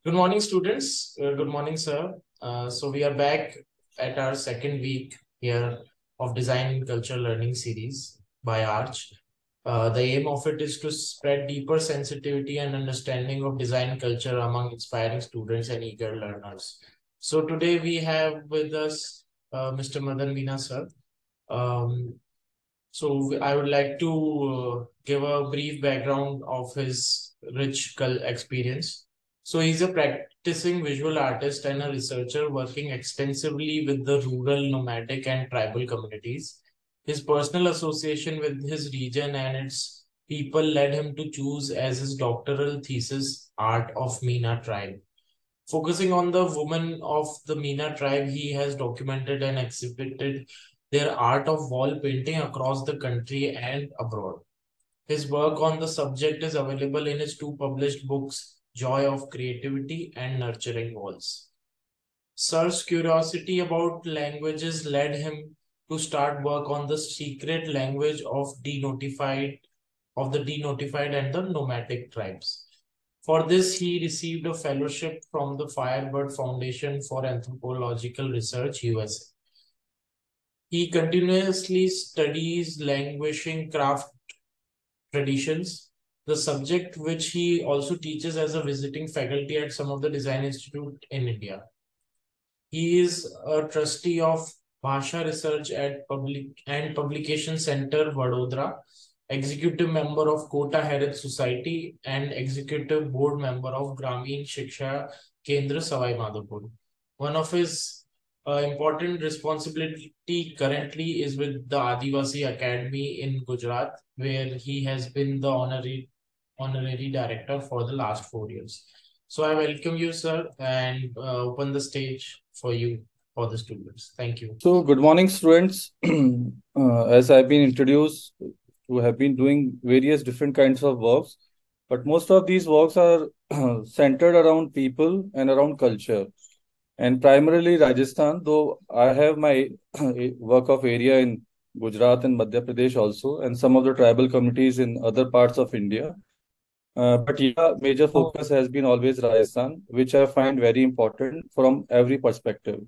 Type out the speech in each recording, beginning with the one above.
Good morning, students. Uh, good morning, sir. Uh, so we are back at our second week here of Design and Culture Learning series by Arch. Uh, the aim of it is to spread deeper sensitivity and understanding of design culture among inspiring students and eager learners. So today we have with us uh, Mr. Madan Meena, sir. Um, so I would like to uh, give a brief background of his rich experience. So he's a practicing visual artist and a researcher working extensively with the rural, nomadic, and tribal communities. His personal association with his region and its people led him to choose as his doctoral thesis Art of Mina Tribe. Focusing on the women of the Mina tribe, he has documented and exhibited their art of wall painting across the country and abroad. His work on the subject is available in his two published books, joy of creativity, and nurturing walls. Sir's curiosity about languages led him to start work on the secret language of denotified of the denotified and the nomadic tribes. For this, he received a fellowship from the Firebird Foundation for Anthropological Research, USA. He continuously studies languishing craft traditions the subject which he also teaches as a visiting faculty at some of the design institute in India. He is a trustee of Bhasha Research at Public and Publication Center Vadodara, executive member of Kota Heritage Society, and executive board member of Gramin Shiksha Kendra Savai Madhopur. One of his uh, important responsibility currently is with the Adivasi Academy in Gujarat, where he has been the honorary honorary director for the last four years. So I welcome you, sir, and uh, open the stage for you for the students. Thank you. So good morning, students. uh, as I've been introduced, we have been doing various different kinds of works, but most of these works are centered around people and around culture. And primarily Rajasthan, though I have my work of area in Gujarat and Madhya Pradesh also, and some of the tribal communities in other parts of India. Uh, but yeah, major focus has been always Rajasthan, which I find very important from every perspective.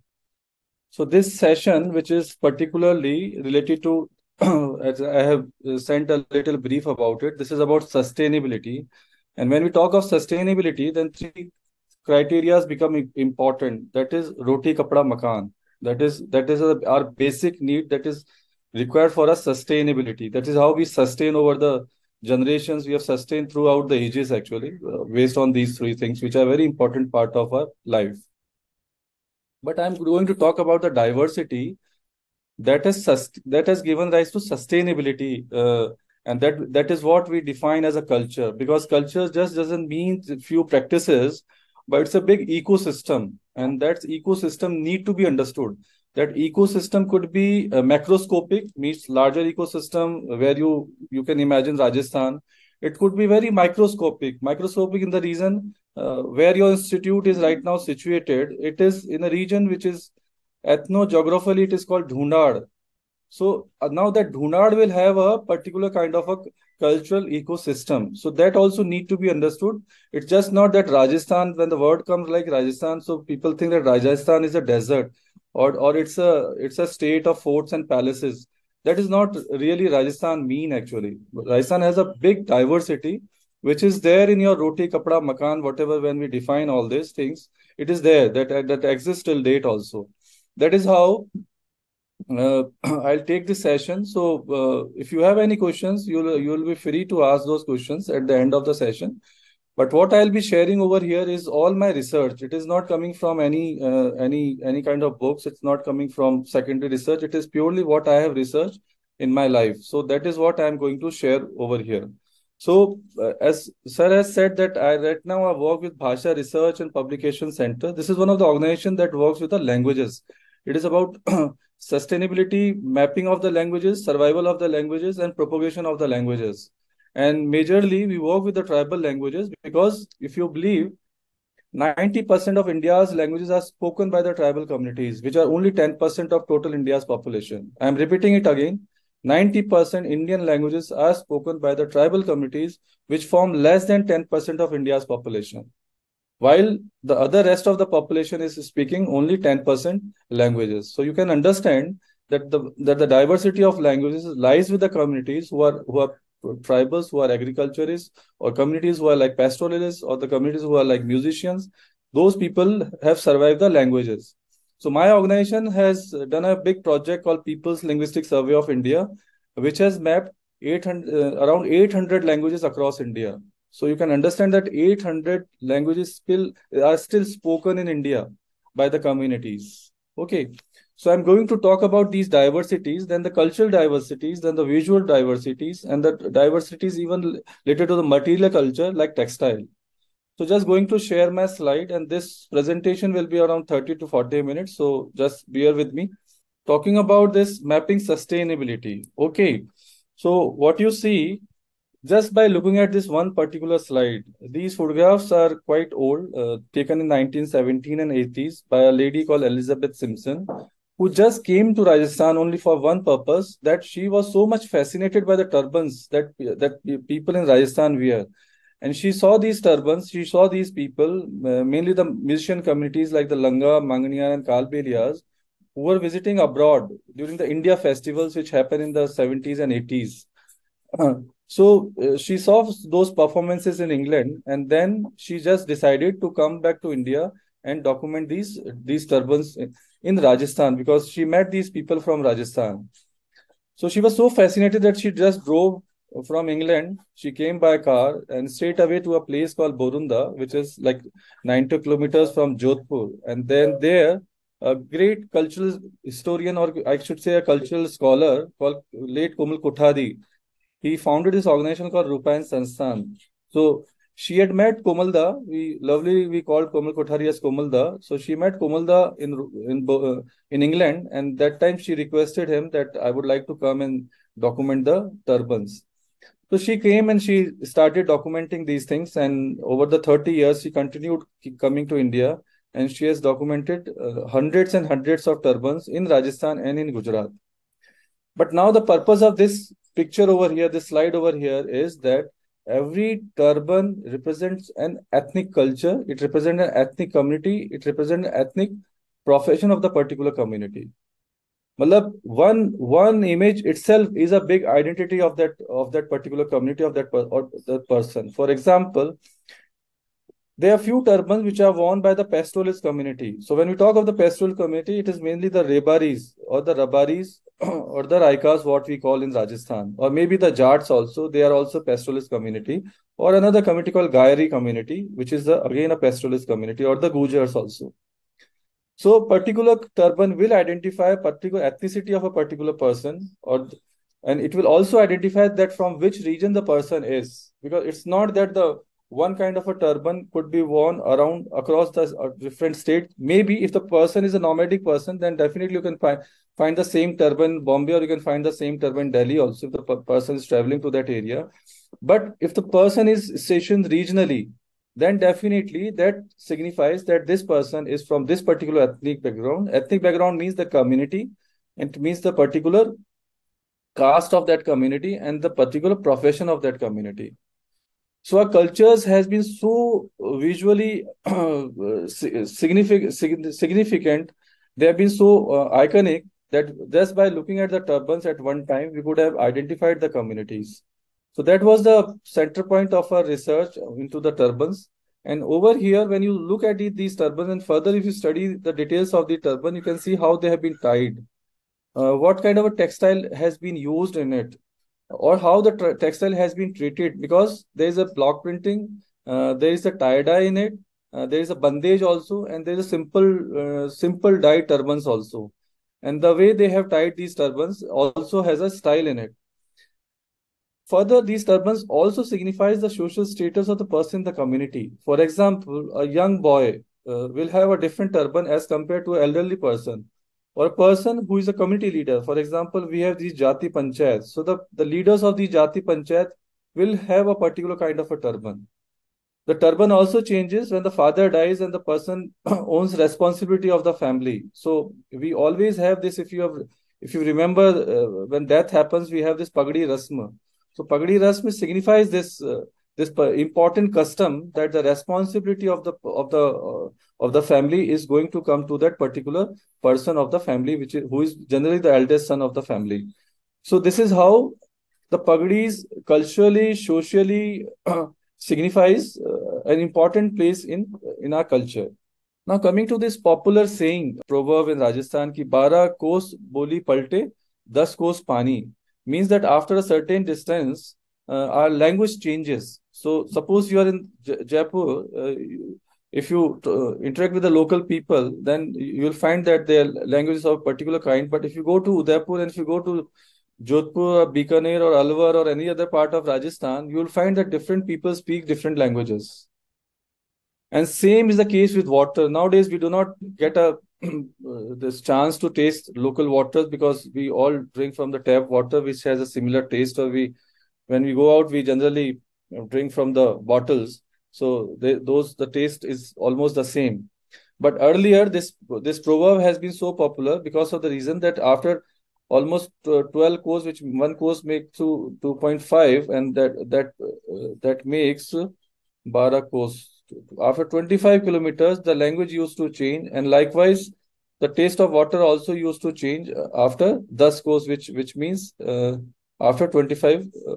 So this session, which is particularly related to, as I have sent a little brief about it, this is about sustainability. And when we talk of sustainability, then three criteria become important. That is roti, kapda, makan. That is that is a, our basic need that is required for us sustainability. That is how we sustain over the generations we have sustained throughout the ages actually uh, based on these three things which are very important part of our life. But i'm going to talk about the diversity that has that has given rise to sustainability uh, and that that is what we define as a culture. Because culture just doesn't mean few practices but it's a big ecosystem and that ecosystem need to be understood that ecosystem could be uh, macroscopic means larger ecosystem where you you can imagine rajasthan. It could be very microscopic. Microscopic in the region uh, where your institute is right now situated it is in a region which is ethno-geographically it is called dhundad so uh, now that dhundad will have a particular kind of a cultural ecosystem. So that also need to be understood. It's just not that rajasthan when the word comes like rajasthan so people think that rajasthan is a desert or or it's a it's a state of forts and palaces that is not really rajasthan mean actually. Rajasthan has a big diversity which is there in your roti kapda makan whatever when we define all these things it is there that that exists till date also. That is how uh, i'll take this session. So uh, if you have any questions you'll you'll be free to ask those questions at the end of the session but what i'll be sharing over here is all my research. It is not coming from any uh, any any kind of books. It's not coming from secondary research. It is purely what i have researched in my life. So that is what i'm going to share over here. So uh, as sir has said that i right now i work with bhasha research and publication center. This is one of the organization that works with the languages. It is about sustainability mapping of the languages survival of the languages and propagation of the languages and majorly, we work with the tribal languages because if you believe, 90% of India's languages are spoken by the tribal communities, which are only 10% of total India's population. I am repeating it again. 90% Indian languages are spoken by the tribal communities, which form less than 10% of India's population. while the other rest of the population is speaking only 10% languages. So you can understand that the that the diversity of languages lies with the communities who are who are tribals, who are agriculturists, or communities who are like pastoralists, or the communities who are like musicians. Those people have survived the languages. So my organization has done a big project called People's Linguistic Survey of India, which has mapped 800 uh, around 800 languages across India. So you can understand that 800 languages still are still spoken in India by the communities. Okay. So I'm going to talk about these diversities, then the cultural diversities, then the visual diversities, and the diversities even related to the material culture like textile. So just going to share my slide and this presentation will be around 30 to 40 minutes. So just bear with me. Talking about this mapping sustainability. Okay. So what you see just by looking at this one particular slide, these photographs are quite old, uh, taken in 1917 and 80s by a lady called Elizabeth Simpson, who just came to Rajasthan only for one purpose, that she was so much fascinated by the turbans that, that people in Rajasthan wear. And she saw these turbans, she saw these people, uh, mainly the musician communities like the Langa, Manganiyar and Kalbeliyas, who were visiting abroad during the India festivals which happened in the 70s and 80s. So uh, she saw those performances in England, and then she just decided to come back to India and document these these turbans in Rajasthan because she met these people from Rajasthan. So she was so fascinated that she just drove from England. She came by car and straight away to a place called Borunda, which is like 90 kilometers from Jodhpur. And then there, a great cultural historian, or I should say a cultural scholar called late Komal Kothari, he founded this organization called Rupayan Sansthan. So she had met Komalda. We lovely we called Komal Kothari as Komalda. So she met Komalda in in uh, in England, and that time she requested him that I would like to come and document the turbans. So she came and she started documenting these things, and over the thirty years she continued coming to India, and she has documented uh, hundreds and hundreds of turbans in Rajasthan and in Gujarat. But now the purpose of this picture over here, this slide over here is that every turban represents an ethnic culture. It represents an ethnic community. It represents an ethnic profession of the particular community. Malab, one one image itself is a big identity of that of that particular community of that per, or that person. For example, there are few turbans which are worn by the pastoralist community. So when we talk of the pastoral community, it is mainly the Rebaris or the Rabaris or the Raikas, what we call in Rajasthan, or maybe the Jats also. They are also pastoralist community, or another community called Gairi community, which is the, again a pastoralist community, or the Gujars also. So particular turban will identify a particular ethnicity of a particular person, or and it will also identify that from which region the person is, because it's not that the one kind of a turban could be worn around across the uh, different states. Maybe if the person is a nomadic person, then definitely you can find find the same turban Bombay or you can find the same turban Delhi also if the person is traveling to that area. But if the person is stationed regionally, then definitely that signifies that this person is from this particular ethnic background. Ethnic background means the community, and it means the particular caste of that community and the particular profession of that community. So our cultures has been so visually significant, significant. They have been so uh, iconic that just by looking at the turbans at one time, we could have identified the communities. So that was the center point of our research into the turbans. And over here, when you look at it, these turbans, and further, if you study the details of the turban, you can see how they have been tied. Uh, what kind of a textile has been used in it or how the textile has been treated because there is a block printing, uh, there is a tie dye in it, uh, there is a bandage also, and there is a simple uh, simple dye turbans also. And the way they have tied these turbans also has a style in it. Further, these turbans also signifies the social status of the person in the community. For example, a young boy uh, will have a different turban as compared to an elderly person or a person who is a community leader. For example, we have these Jati Panchayat. So the, the leaders of the Jati Panchayat will have a particular kind of a turban. The turban also changes when the father dies and the person owns responsibility of the family. So we always have this. If you have, if you remember, uh, when death happens, we have this pagdi rasma. So pagdi rasma signifies this uh, this important custom that the responsibility of the of the uh, of the family is going to come to that particular person of the family, which is who is generally the eldest son of the family. So this is how the pagdis culturally, socially signifies uh, an important place in in our culture. Now coming to this popular saying, proverb in Rajasthan, ki bara kos boli palte, das kos pani, means that after a certain distance, uh, our language changes. So suppose you are in Jaipur, uh, if you uh, interact with the local people, then you will find that their language is of a particular kind. But if you go to Udaipur and if you go to Jodhpur or Bikaner or Alwar or any other part of Rajasthan, you will find that different people speak different languages. And same is the case with water. Nowadays, we do not get a this chance to taste local waters because we all drink from the tap water, which has a similar taste. Or we, when we go out, we generally drink from the bottles. So they, those the taste is almost the same. But earlier, this this proverb has been so popular because of the reason that after almost uh, 12 kos which one kos makes to 2.5 and that that uh, that makes bara kos after 25 kilometers the language used to change and likewise the taste of water also used to change after das kos which which means uh, after 25 uh,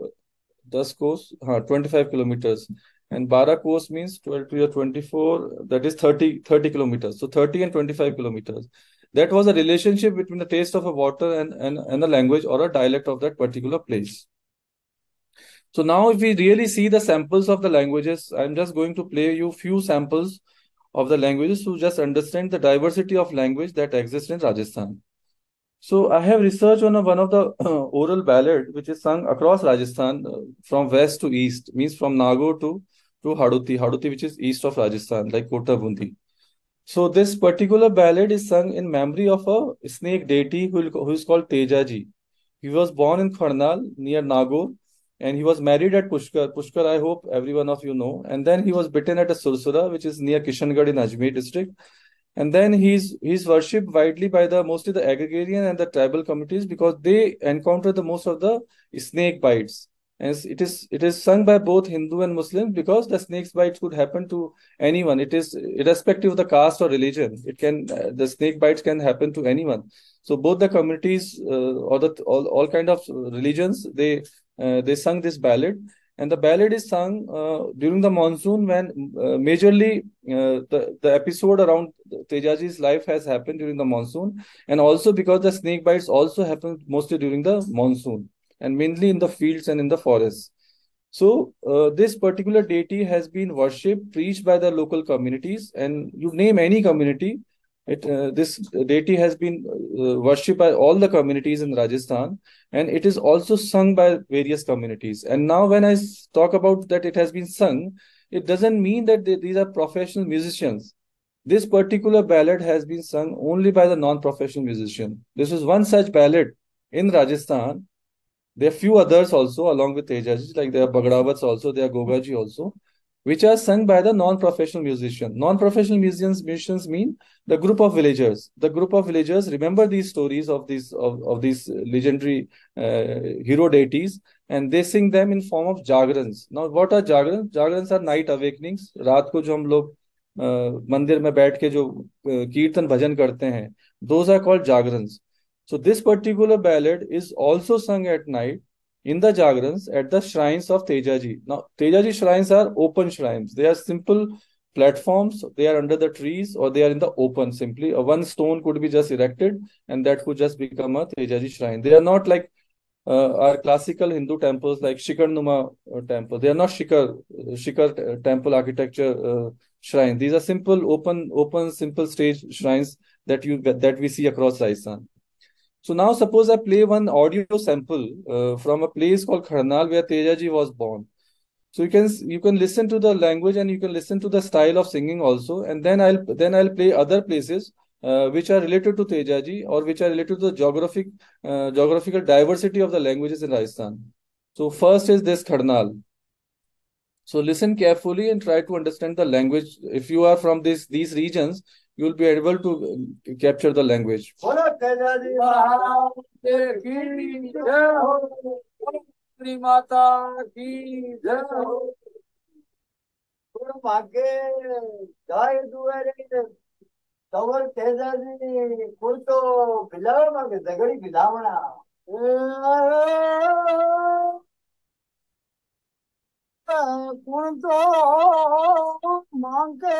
das kos uh, 25 kilometers and bara kos means 12 to 24 that is 30 30 kilometers so 30 and 25 kilometers that was a relationship between the taste of a water and, and, and the language or a dialect of that particular place. So now if we really see the samples of the languages, I'm just going to play you few samples of the languages to just understand the diversity of language that exists in Rajasthan. So I have researched on a, one of the oral ballad which is sung across Rajasthan uh, from west to east, means from Nagaur to, to Haduti, Haduti which is east of Rajasthan, like Kota Bundi. So this particular ballad is sung in memory of a snake deity who, who is called Tejaji. He was born in Kharnal near Nagaur and he was married at Pushkar. Pushkar, I hope every one of you know. And then he was bitten at a Sursura, which is near Kishangarh in Ajmer district. And then he's he's worshipped widely by the mostly the agrarian and the tribal communities because they encounter the most of the snake bites. And it is it is sung by both hindu and muslims because the snake bites could happen to anyone. It is irrespective of the caste or religion. It can uh, the snake bites can happen to anyone. So both the communities uh, or the all, all kind of religions they uh, they sung this ballad and the ballad is sung uh, during the monsoon when uh, majorly uh, the, the episode around Tejaji's life has happened during the monsoon and also because the snake bites also happen mostly during the monsoon and mainly in the fields and in the forests. So uh, this particular deity has been worshipped, preached by the local communities, and you name any community, it uh, this deity has been uh, worshipped by all the communities in Rajasthan, and it is also sung by various communities. And now, when I talk about that, it has been sung. It doesn't mean that they, these are professional musicians. This particular ballad has been sung only by the non-professional musician. This is one such ballad in Rajasthan there are few others also along with Tejaji, like there are Bagdawats also, there are Gogaji also, which are sung by the non-professional musician. Non-professional musicians, musicians mean the group of villagers. The group of villagers remember these stories of these of, of these legendary uh, hero deities and they sing them in form of jagrans. Now, what are jagrans? Jagrans are night awakenings. रात को जो हम लोग मंदिर में बैठ के जो कीर्तन भजन करते हैं, those are called jagrans. So this particular ballad is also sung at night in the Jagrans at the shrines of Tejaji. Now, Tejaji shrines are open shrines. They are simple platforms. They are under the trees or they are in the open simply. A one stone could be just erected and that could just become a Tejaji shrine. They are not like uh, our classical Hindu temples like Shikhar Numa uh, temple. They are not Shikhar, Shikhar uh, temple architecture uh, shrine. These are simple, open, open, simple stage shrines that you that we see across Rajasthan. So now suppose I play one audio sample uh, from a place called Kharnal where Tejaji was born. So you can you can listen to the language and you can listen to the style of singing also, and then I'll then I'll play other places uh, which are related to Tejaji or which are related to the geographic uh, geographical diversity of the languages in Rajasthan. So first is this Kharnal. So listen carefully and try to understand the language. If you are from this these regions, you will be able to capture the language. तवर तेजाजी कुर्तो बिलाव मागे दगड़ी बिलावना कुर्तो मांगे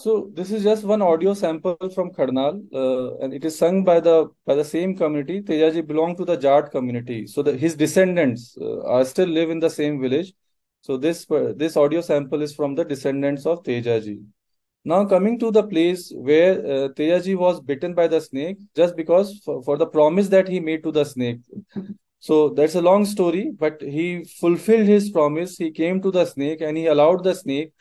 So this is just one audio sample from Kharnal, uh, and it is sung by the by the same community. Tejaji belonged to the Jat community, so the, his descendants uh, are still live in the same village. So this uh, this audio sample is from the descendants of Tejaji. Now coming to the place where uh, Tejaji was bitten by the snake, just because for, for the promise that he made to the snake. So that's a long story, but he fulfilled his promise. He came to the snake and he allowed the snake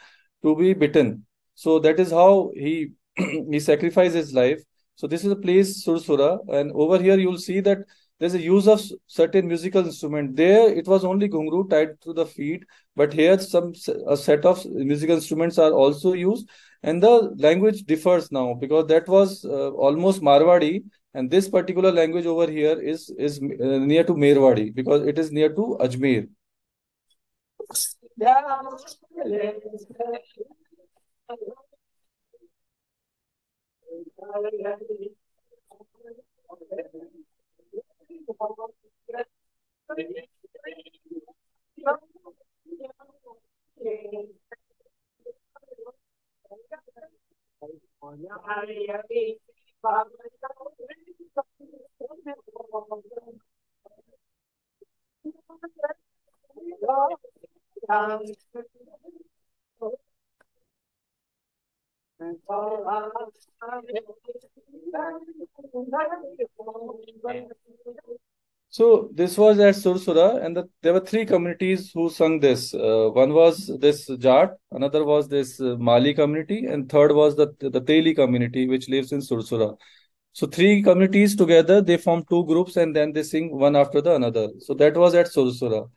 to be bitten. So that is how he he sacrificed his life. So this is a place Sursura, and over here you'll see that there's a use of certain musical instrument. There it was only ghungru tied to the feet, but here some a set of musical instruments are also used, and the language differs now because that was uh, almost Marwadi, and this particular language over here is is uh, near to Merwadi because it is near to Ajmer. Um, So this was at Sursura, and the, there were three communities who sung this. Uh, one was this Jat, another was this uh, Mali community, and third was the the Teli community, which lives in Sursura. So three communities together, they form two groups, and then they sing one after the another. So that was at Sursura.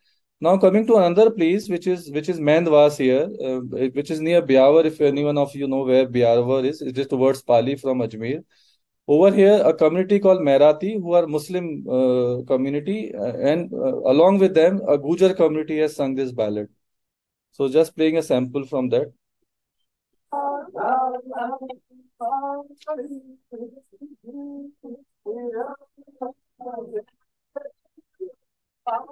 Now coming to another place, which is which is Mendwas here, uh, which is near Biawar. If anyone of you know where Biawar is, it is just towards Pali from Ajmer. Over here, a community called Marathi, who are Muslim uh, community, uh, and uh, along with them, a Gujar community has sung this ballad. So just playing a sample from that.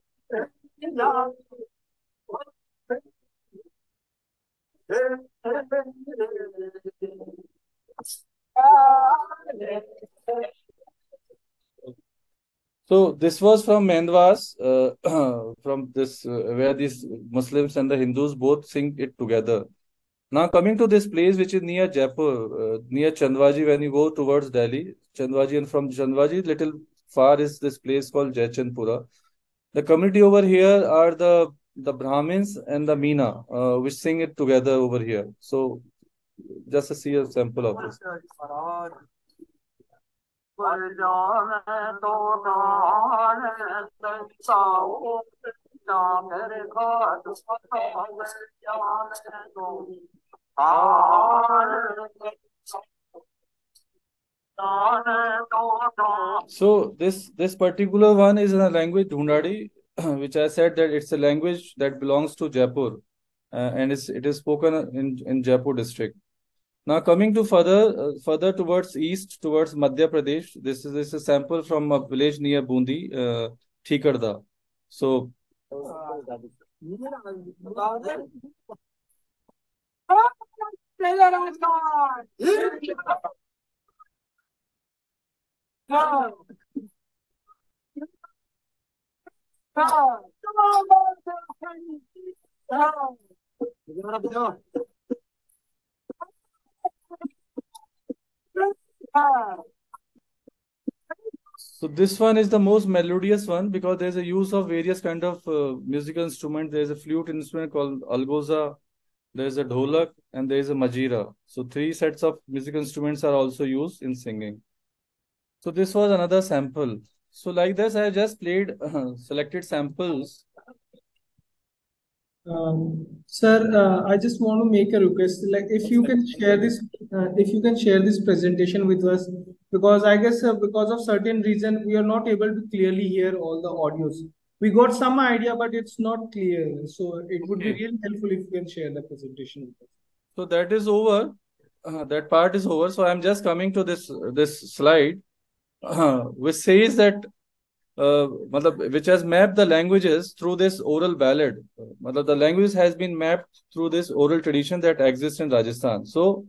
So this was from Mendwas, uh, from this uh, where these Muslims and the Hindus both sing it together. Now coming to this place which is near Jaipur, uh, near Chandwaji, when you go towards Delhi, Chandwaji, and from Chandwaji, little far is this place called Jaichandpura. The community over here are the the Brahmins and the Meena, uh, which sing it together over here. So just to see a sample of this. So this this particular one is in a language Dhundadi, which I said that it's a language that belongs to Jaipur, uh, and it's, it is spoken in in Jaipur district. Now coming to further uh, further towards east towards Madhya Pradesh, this is this is a sample from a village near Bundi, uh, Thikarda. So So this one is the most melodious one because there's a use of various kind of uh, musical instruments. There's a flute instrument called algoza, there's a dholak, and there's a majira. So three sets of musical instruments are also used in singing. So this was another sample. So like this, I just played uh, selected samples. Um, sir, uh, I just want to make a request. Like, if you can share this, uh, if you can share this presentation with us, because I guess uh, because of certain reason we are not able to clearly hear all the audios. We got some idea, but it's not clear. So it would be really helpful if you can share the presentation with us. So that is over. Uh, that part is over. So I'm just coming to this this slide, uh, which says that which has mapped the languages through this oral ballad. Uh, the language has been mapped through this oral tradition that exists in Rajasthan. So,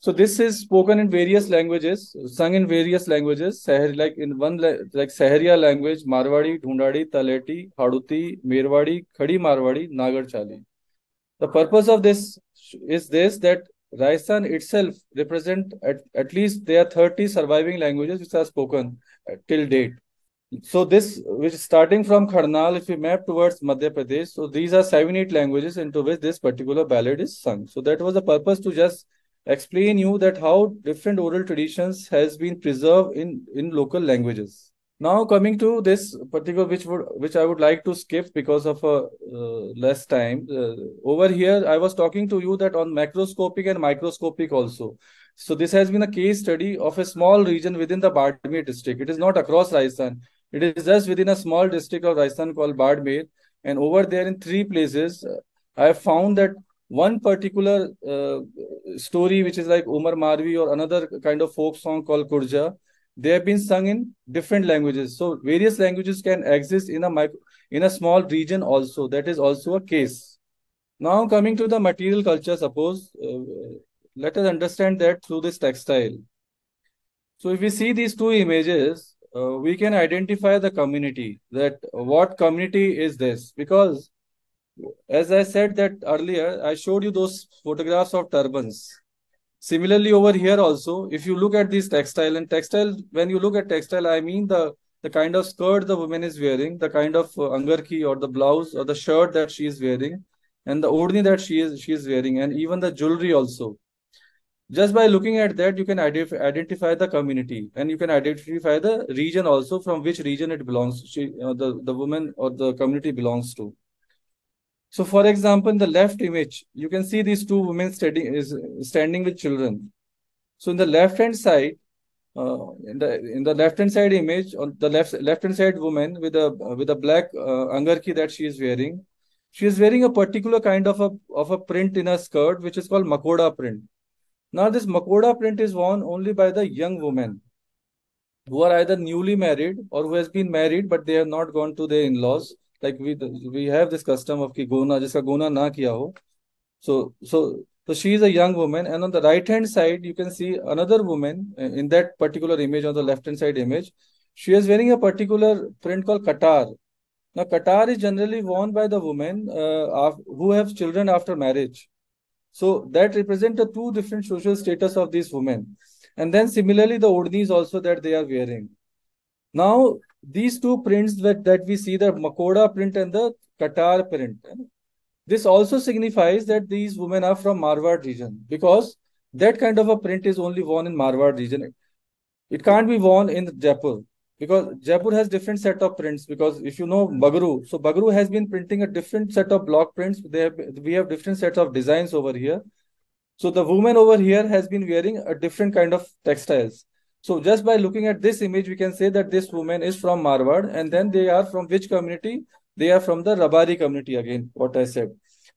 so this is spoken in various languages, sung in various languages. Like in one like Saharia language, Marwadi, Dhundadi, Taleti, Haduti, Merwadi, Khadi Marwadi, Nagar Chali. The purpose of this is this that Rajasthan itself represent at, at least there are 30 surviving languages which are spoken uh, till date. So this, which starting from Kharnal, if we map towards Madhya Pradesh, so these are seven, eight languages into which this particular ballad is sung. So that was the purpose to just explain you that how different oral traditions has been preserved in, in local languages. Now coming to this particular, which would which I would like to skip because of a uh, less time. Uh, over here, I was talking to you that on macroscopic and microscopic also. So this has been a case study of a small region within the Bardmer district. It is not across Rajasthan. It is just within a small district of Rajasthan called Bardmer. And over there in three places, I have found that one particular uh, story, which is like Umar Marvi or another kind of folk song called Kurja, they have been sung in different languages. So various languages can exist in a micro, in a small region also. That is also a case. Now coming to the material culture, suppose uh, let us understand that through this textile. So if we see these two images, uh, we can identify the community. That what community is this? Because as I said that earlier, I showed you those photographs of turbans. Similarly, over here also, if you look at this textile and textile, when you look at textile, I mean the the kind of skirt the woman is wearing, the kind of uh, angarki or the blouse or the shirt that she is wearing, and the odni that she is she is wearing, and even the jewelry also. Just by looking at that, you can identify identify the community, and you can identify the region also from which region it belongs. She, the the woman or the community belongs to. So, for example, in the left image, you can see these two women standing is standing with children. So, in the left hand side, uh, in the in the left hand side image, on the left left hand side woman with a with a black uh, angarki that she is wearing, she is wearing a particular kind of a of a print in a skirt which is called makoda print. Now, this makoda print is worn only by the young women who are either newly married or who has been married but they have not gone to their in-laws. Like we we have this custom of ki gona jiska gona na kiya ho. So so so she is a young woman and on the right hand side you can see another woman uh, in that particular image on the left hand side image. She is wearing a particular print called katar now katar is generally worn by the women uh, who have children after marriage so that represent the two different social status of these women. And then similarly the odnis also that they are wearing. Now these two prints that, that we see the makoda print and the katar print eh? this also signifies that these women are from marwar region because that kind of a print is only worn in marwar region. It can't be worn in jaipur because jaipur has different set of prints because if you know bagru so bagru has been printing a different set of block prints they have we have different sets of designs over here so the woman over here has been wearing a different kind of textiles so just by looking at this image, we can say that this woman is from Marwar, and then they are from which community? They are from the Rabari community again, what I said.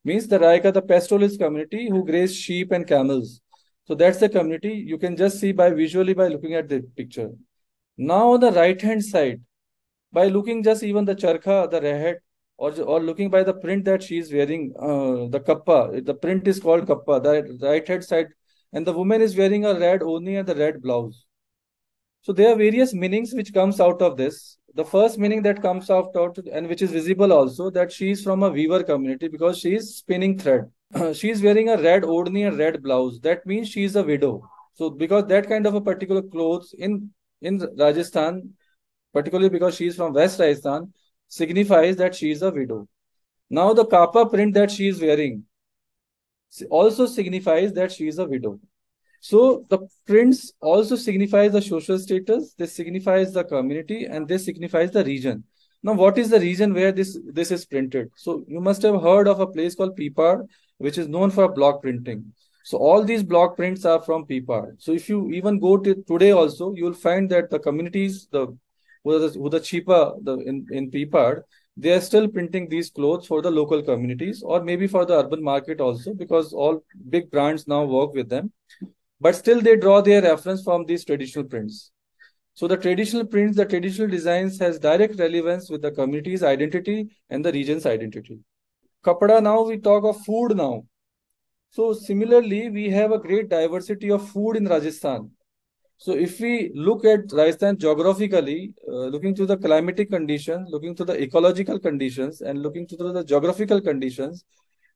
Means the Raika, the pastoralist community who graze sheep and camels. So that's the community. You can just see by visually by looking at the picture. Now on the right hand side, by looking just even the charkha, the rehet, or, or looking by the print that she is wearing, uh, the kappa, the print is called kappa, the right hand side, and the woman is wearing a red odni and the red blouse. So there are various meanings which comes out of this. The first meaning that comes out, out and which is visible also that she is from a weaver community because she is spinning thread. she is wearing a red odni and red blouse. That means she is a widow. So because that kind of a particular clothes in in Rajasthan, particularly because she is from West Rajasthan, signifies that she is a widow. Now the kappa print that she is wearing also signifies that she is a widow. So the prints also signifies the social status, this signifies the community, and this signifies the region. Now, what is the region where this, this is printed? So you must have heard of a place called Pipad, which is known for block printing. So all these block prints are from Pipad. So if you even go to today also, you will find that the communities, the who the, who the cheaper the in, in Pipad, they are still printing these clothes for the local communities or maybe for the urban market also because all big brands now work with them. But still they draw their reference from these traditional prints. So the traditional prints the traditional designs has direct relevance with the community's identity and the region's identity. Kapada now we talk of food now so similarly we have a great diversity of food in rajasthan so if we look at Rajasthan geographically, uh, looking to the climatic conditions, looking to the ecological conditions, and looking to the geographical conditions,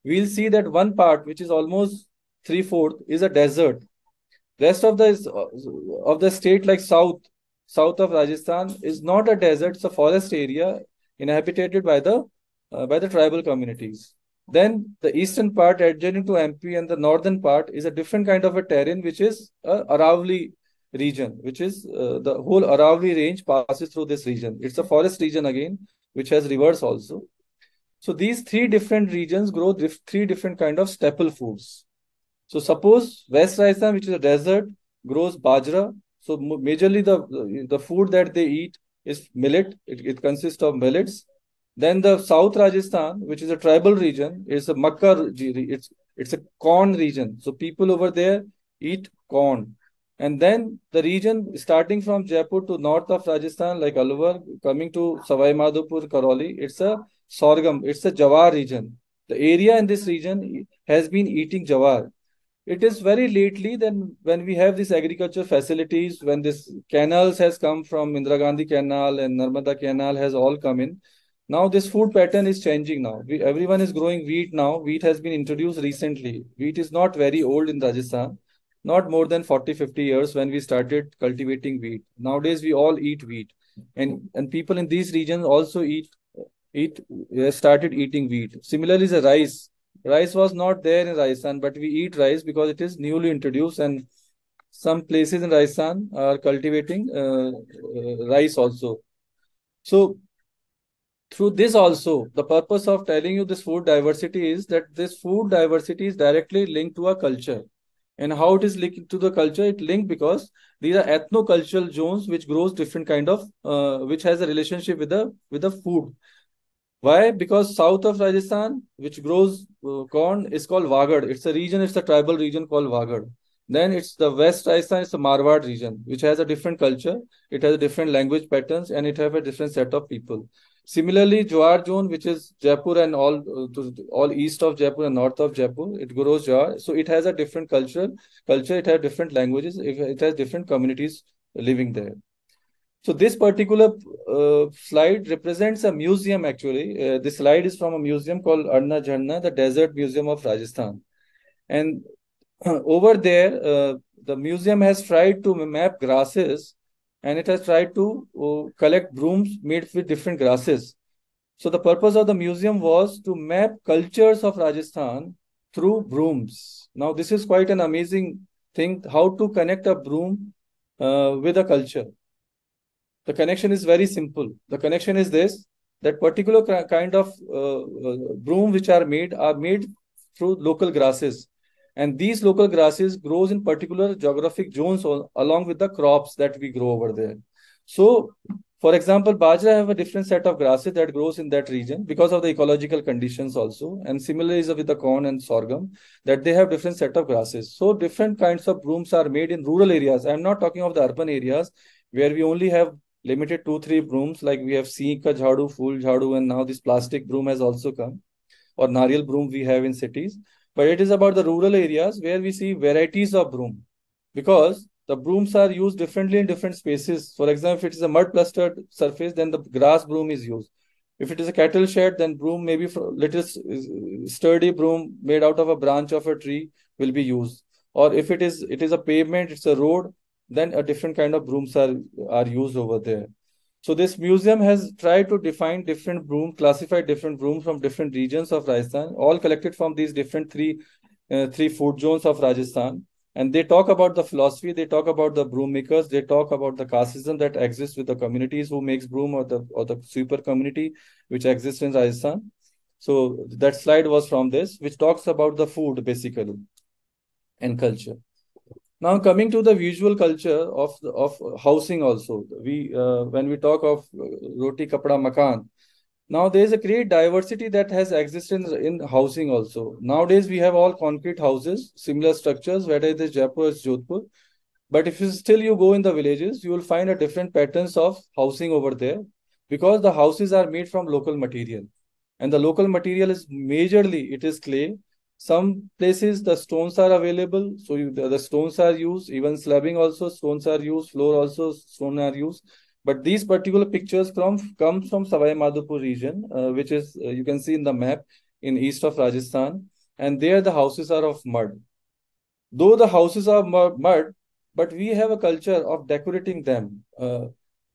we'll see that one part, which is almost three fourth, is a desert. Rest of the of the state, like south, south of Rajasthan, is not a desert; it's a forest area inhabited by the uh, by the tribal communities. Then the eastern part adjoining to MP and the northern part is a different kind of a terrain, which is a Aravalli region, which is uh, the whole Aravalli range passes through this region. It's a forest region again, which has rivers also. So these three different regions grow three different kind of staple foods. So suppose West Rajasthan, which is a desert, grows bajra. So majorly the the food that they eat is millet. It, it consists of millets. Then the South Rajasthan, which is a tribal region, is a makka. It's it's a corn region. So people over there eat corn. And then the region starting from Jaipur to north of Rajasthan, like Alwar, coming to Savai Madhopur, Karoli, it's a sorghum, it's a Jawar region. The area in this region has been eating Jawar. It is very lately then when we have these agriculture facilities, when this canals has come from Indira Gandhi Canal and Narmada Canal has all come in. Now this food pattern is changing now. We, everyone is growing wheat now. Wheat has been introduced recently. Wheat is not very old in Rajasthan not more than 40 50 years when we started cultivating wheat nowadays we all eat wheat and and people in these regions also eat eat started eating wheat similarly the rice rice was not there in rajasthan but we eat rice because it is newly introduced and some places in rajasthan are cultivating uh, uh, rice also so through this also the purpose of telling you this food diversity is that this food diversity is directly linked to a culture. And how it is linked to the culture it linked because these are ethno-cultural zones which grows different kind of uh, which has a relationship with the with the food. Why? Because south of rajasthan which grows uh, corn is called wagad. It's a region it's a tribal region called wagad. Then it's the west rajasthan it's the marwar region which has a different culture it has a different language patterns and it have a different set of people Similarly, Jawar zone, which is Jaipur and all uh, all east of Jaipur and north of Jaipur, it grows Jawar. So it has a different culture. Culture. It has different languages. It has different communities living there. So this particular uh, slide represents a museum. Actually, uh, this slide is from a museum called Arna Jharna, the Desert Museum of Rajasthan, and over there, uh, the museum has tried to map grasses and it has tried to uh, collect brooms made with different grasses. So the purpose of the museum was to map cultures of Rajasthan through brooms. Now this is quite an amazing thing, how to connect a broom uh, with a culture. The connection is very simple. The connection is this, that particular kind of uh, uh, broom which are made are made through local grasses and these local grasses grows in particular geographic zones along with the crops that we grow over there. So for example bajra have a different set of grasses that grows in that region because of the ecological conditions also. And similarly is with the corn and sorghum that they have different set of grasses. So different kinds of brooms are made in rural areas. I'm not talking of the urban areas where we only have limited two three brooms. Like we have sika jhadu fool jhadu and now this plastic broom has also come or nariyal broom we have in cities but it is about the rural areas where we see varieties of broom because the brooms are used differently in different spaces. For example, if it is a mud plastered surface, then the grass broom is used. If it is a cattle shed, then broom maybe for little sturdy broom made out of a branch of a tree will be used. Or if it is it is a pavement, it's a road, then a different kind of brooms are are used over there. So this museum has tried to define different broom, classify different brooms from different regions of Rajasthan, all collected from these different three uh, three food zones of Rajasthan. And they talk about the philosophy, they talk about the broom makers, they talk about the casteism that exists with the communities who makes broom or the or the sweeper community which exists in Rajasthan. So that slide was from this, which talks about the food basically and culture. Now coming to the visual culture of of housing also, we uh, when we talk of uh, roti kapda makan, now there is a great diversity that has existed in, in housing also. Nowadays we have all concrete houses, similar structures, whether it is Jaipur or Jodhpur. But if you still you go in the villages, you will find a different patterns of housing over there because the houses are made from local material and the local material is majorly it is clay some places the stones are available, so you, the, the, stones are used. Even slabbing also stones are used. Floor also stone are used. But these particular pictures from come from Sawai Madhopur region, uh, which is uh, you can see in the map in east of Rajasthan, and there the houses are of mud. Though the houses are mud, but we have a culture of decorating them. Uh,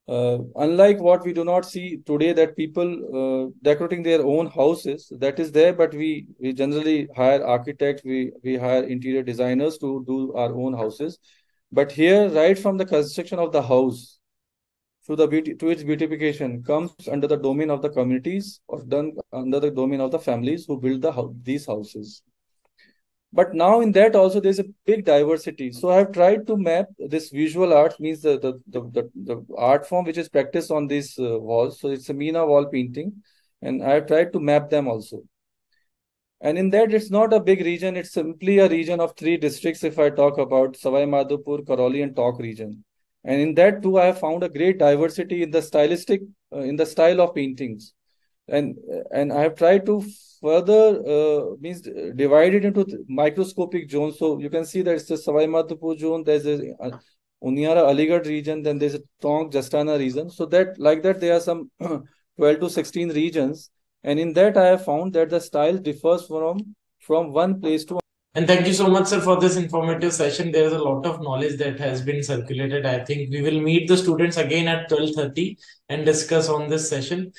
uh, unlike what we do not see today that people uh, decorating their own houses that is there but we we generally hire architects we we hire interior designers to do our own houses. But here right from the construction of the house to the beauty to its beautification comes under the domain of the communities or done under the domain of the families who build the these houses but now in that also there's a big diversity. So i've tried to map this visual art means the the the, the, the art form which is practiced on these uh, walls. So it's a meena wall painting and i've tried to map them also. And in that it's not a big region. It's simply a region of three districts if i talk about sawai madhopur karauli and Tonk region. And in that too i have found a great diversity in the stylistic uh, in the style of paintings. And and i have tried to further uh, means divided into microscopic zones. So you can see that it's the Sawai Madhopur zone, there's a uh, Uniara Aligarh region, then there's a Tonk Justana region. So that like that there are some 12 to 16 regions. And in that I have found that the style differs from from one place to and thank you so much, sir, for this informative session. There is a lot of knowledge that has been circulated. I think we will meet the students again at 12.30 and discuss on this session.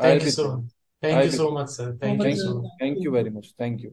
Thank I'll you so much. Thank I you so much, sir. Thank, thank you. So Thank you very much. Thank you.